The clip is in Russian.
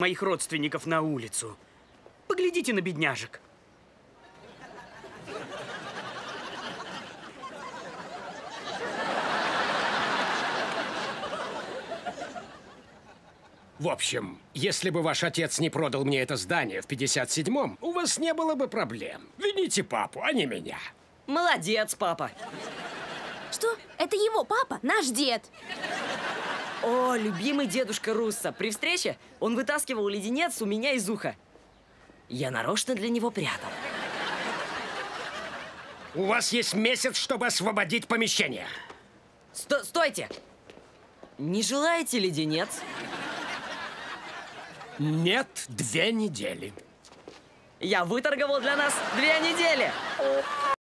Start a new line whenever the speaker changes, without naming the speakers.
моих родственников на улицу. Поглядите на бедняжек.
В общем, если бы ваш отец не продал мне это здание в 57-м, у вас не было бы проблем. Вините папу, а не меня.
Молодец, папа.
Что? Это его папа, наш дед.
О, любимый дедушка Русса. При встрече он вытаскивал леденец у меня из уха. Я нарочно для него прятал.
У вас есть месяц, чтобы освободить помещение.
Сто стойте! Не желаете леденец?
Нет, две недели.
Я выторговал для нас две недели.